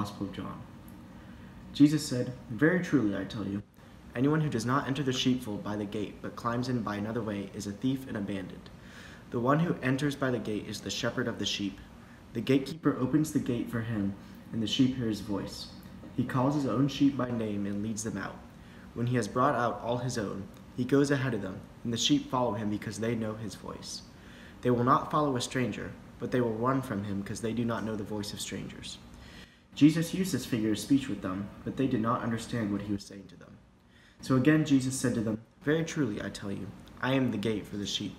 Gospel of John. Jesus said, Very truly, I tell you, anyone who does not enter the sheepfold by the gate, but climbs in by another way, is a thief and a bandit. The one who enters by the gate is the shepherd of the sheep. The gatekeeper opens the gate for him, and the sheep hear his voice. He calls his own sheep by name and leads them out. When he has brought out all his own, he goes ahead of them, and the sheep follow him because they know his voice. They will not follow a stranger, but they will run from him because they do not know the voice of strangers. Jesus used this figure of speech with them, but they did not understand what he was saying to them. So again Jesus said to them, Very truly, I tell you, I am the gate for the sheep.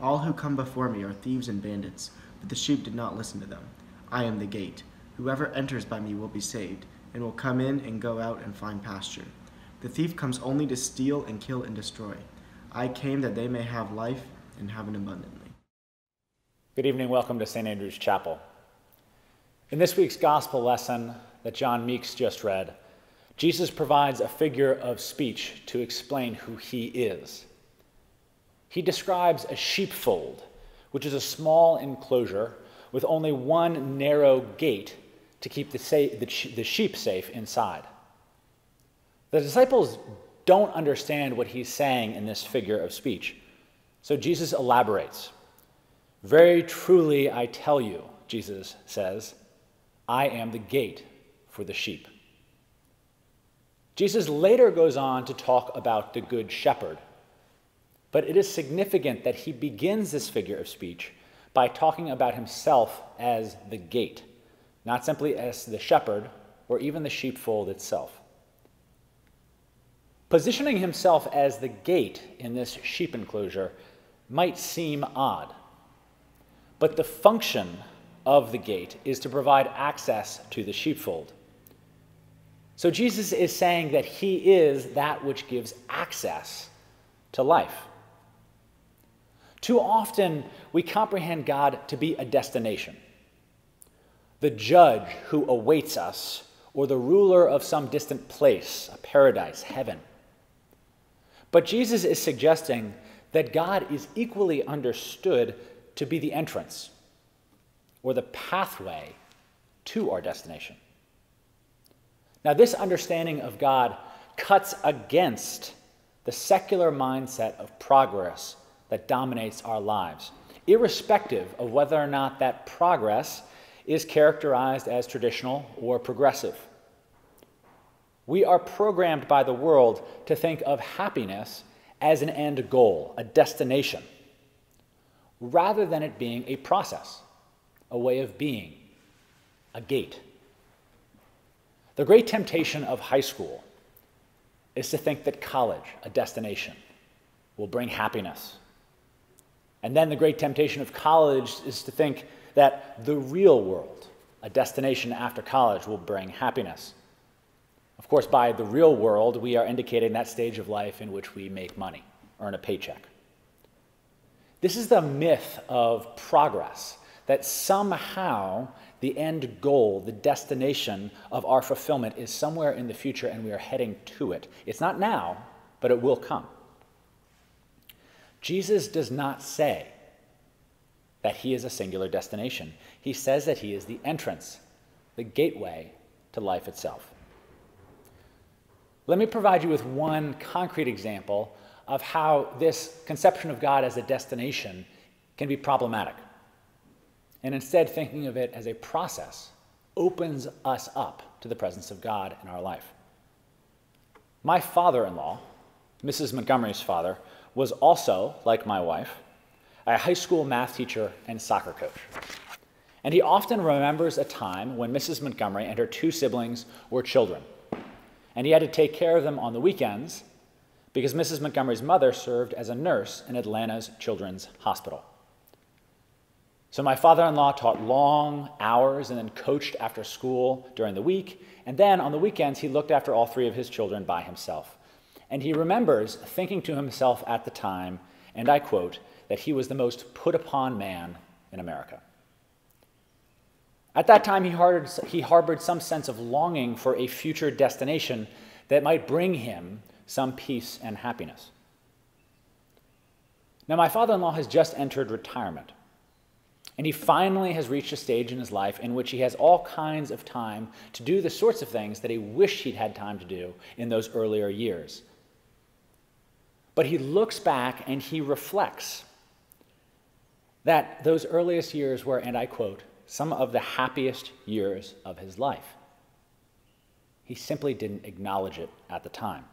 All who come before me are thieves and bandits, but the sheep did not listen to them. I am the gate. Whoever enters by me will be saved, and will come in and go out and find pasture. The thief comes only to steal and kill and destroy. I came that they may have life and have it abundantly. Good evening. Welcome to St. Andrew's Chapel. In this week's gospel lesson that John Meeks just read, Jesus provides a figure of speech to explain who he is. He describes a sheepfold, which is a small enclosure with only one narrow gate to keep the, sa- the, the sheep safe inside. The disciples don't understand what he's saying in this figure of speech, so Jesus elaborates. Very truly, I tell you, Jesus says, I am the gate for the sheep. Jesus later goes on to talk about the Good Shepherd, but it is significant that he begins this figure of speech by talking about himself as the gate, not simply as the shepherd or even the sheepfold itself. Positioning himself as the gate in this sheep enclosure might seem odd. But the function of the gate is to provide access to the sheepfold. So Jesus is saying that he is that which gives access to life. Too often, we comprehend God to be a destination, the judge who awaits us, or the ruler of some distant place, a paradise, heaven. But Jesus is suggesting that God is equally understood to be the entrance or the pathway to our destination. Now, this understanding of God cuts against the secular mindset of progress that dominates our lives, irrespective of whether or not that progress is characterized as traditional or progressive. We are programmed by the world to think of happiness as an end goal, a destination rather than it being a process, a way of being, a gate. The great temptation of high school is to think that college, a destination, will bring happiness. And then the great temptation of college is to think that the real world, a destination after college, will bring happiness. Of course, by the real world, we are indicating that stage of life in which we make money, earn a paycheck. This is the myth of progress, that somehow the end goal, the destination of our fulfillment is somewhere in the future and we are heading to it. It's not now, but it will come. Jesus does not say that he is a singular destination. He says that he is the entrance, the gateway to life itself. Let me provide you with one concrete example of how this conception of God as a destination can be problematic. And instead, thinking of it as a process opens us up to the presence of God in our life. My father in law, Mrs. Montgomery's father, was also, like my wife, a high school math teacher and soccer coach. And he often remembers a time when Mrs. Montgomery and her two siblings were children. And he had to take care of them on the weekends because Mrs. Montgomery's mother served as a nurse in Atlanta's Children's Hospital. So my father in law taught long hours and then coached after school during the week. And then on the weekends, he looked after all three of his children by himself. And he remembers thinking to himself at the time, and I quote, that he was the most put upon man in America. At that time, he harbored, he harbored some sense of longing for a future destination that might bring him some peace and happiness. Now, my father in law has just entered retirement. And he finally has reached a stage in his life in which he has all kinds of time to do the sorts of things that he wished he'd had time to do in those earlier years. But he looks back and he reflects that those earliest years were, and I quote, some of the happiest years of his life. He simply didn't acknowledge it at the time.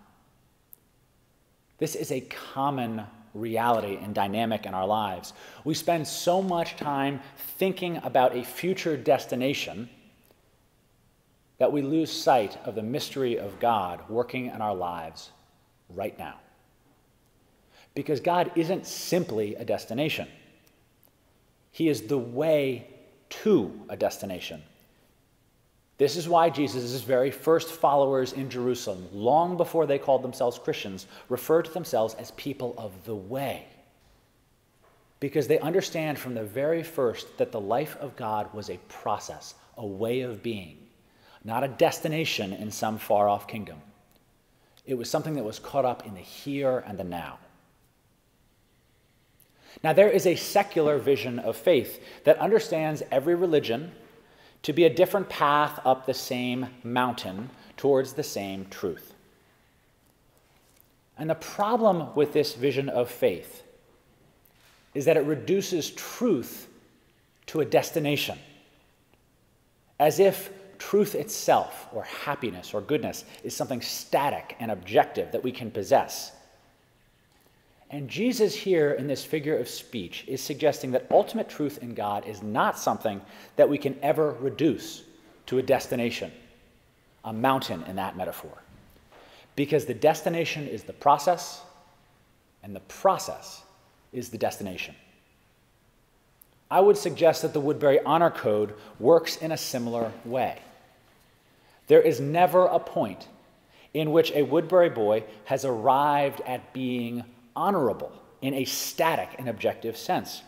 This is a common reality and dynamic in our lives. We spend so much time thinking about a future destination that we lose sight of the mystery of God working in our lives right now. Because God isn't simply a destination, He is the way to a destination. This is why Jesus' very first followers in Jerusalem, long before they called themselves Christians, referred to themselves as people of the way. Because they understand from the very first that the life of God was a process, a way of being, not a destination in some far off kingdom. It was something that was caught up in the here and the now. Now, there is a secular vision of faith that understands every religion to be a different path up the same mountain towards the same truth. And the problem with this vision of faith is that it reduces truth to a destination, as if truth itself, or happiness, or goodness, is something static and objective that we can possess. And Jesus, here in this figure of speech, is suggesting that ultimate truth in God is not something that we can ever reduce to a destination, a mountain in that metaphor. Because the destination is the process, and the process is the destination. I would suggest that the Woodberry Honor Code works in a similar way. There is never a point in which a Woodberry boy has arrived at being honorable in a static and objective sense.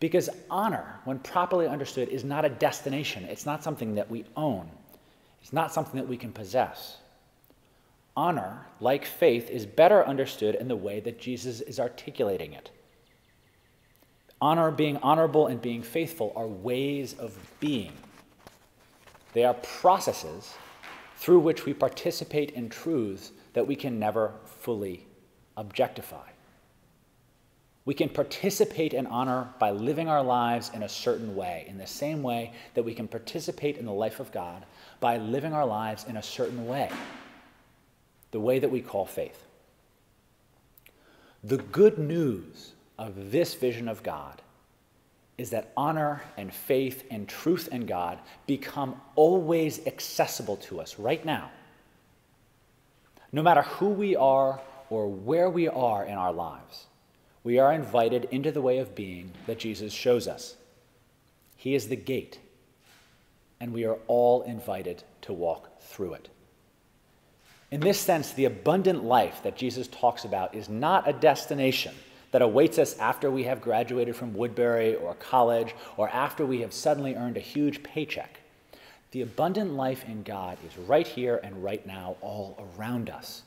Because honor, when properly understood, is not a destination. It's not something that we own. It's not something that we can possess. Honor, like faith, is better understood in the way that Jesus is articulating it. Honor, being honorable, and being faithful are ways of being. They are processes through which we participate in truths that we can never fully objectify. We can participate in honor by living our lives in a certain way, in the same way that we can participate in the life of God by living our lives in a certain way, the way that we call faith. The good news of this vision of God is that honor and faith and truth in God become always accessible to us right now. No matter who we are or where we are in our lives, we are invited into the way of being that Jesus shows us. He is the gate, and we are all invited to walk through it. In this sense, the abundant life that Jesus talks about is not a destination that awaits us after we have graduated from Woodberry or college or after we have suddenly earned a huge paycheck. The abundant life in God is right here and right now, all around us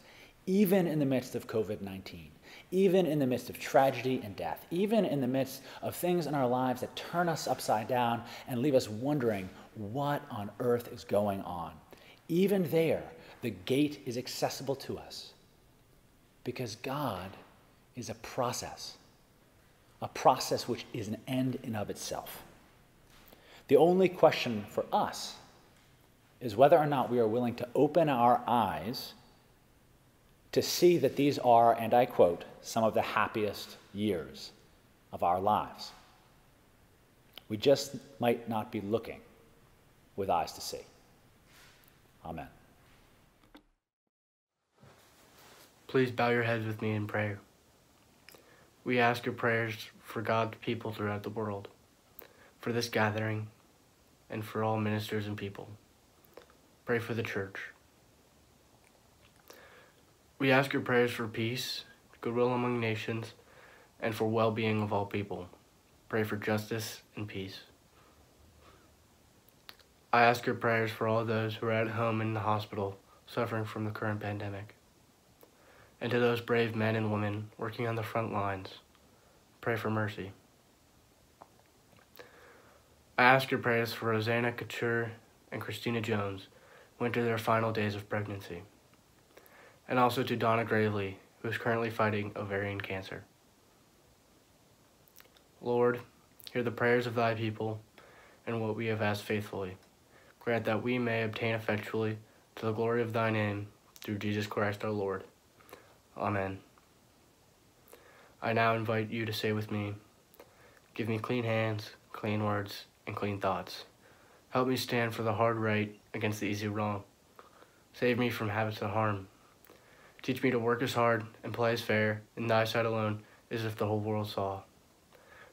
even in the midst of COVID 19, even in the midst of tragedy and death, even in the midst of things in our lives that turn us upside down and leave us wondering what on earth is going on. Even there, the gate is accessible to us because God is a process, a process which is an end in of itself. The only question for us is whether or not we are willing to open our eyes to see that these are, and I quote, some of the happiest years of our lives. We just might not be looking with eyes to see. Amen. Please bow your heads with me in prayer. We ask your prayers for God's people throughout the world, for this gathering, and for all ministers and people. Pray for the church. We ask your prayers for peace, goodwill among nations, and for well being of all people. Pray for justice and peace. I ask your prayers for all those who are at home in the hospital suffering from the current pandemic. And to those brave men and women working on the front lines, pray for mercy. I ask your prayers for Rosanna Couture and Christina Jones, who enter their final days of pregnancy, and also to Donna Gravely, who is currently fighting ovarian cancer. Lord, hear the prayers of thy people and what we have asked faithfully. Grant that we may obtain effectually to the glory of thy name through Jesus Christ our Lord. Amen. I now invite you to say with me, Give me clean hands, clean words, and clean thoughts. Help me stand for the hard right against the easy wrong. Save me from habits of harm. Teach me to work as hard and play as fair in thy sight alone as if the whole world saw.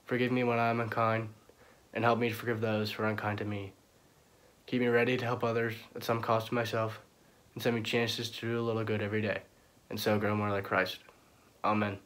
Forgive me when I am unkind, and help me to forgive those who are unkind to me. Keep me ready to help others at some cost to myself, and send me chances to do a little good every day, and so grow more like Christ. Amen.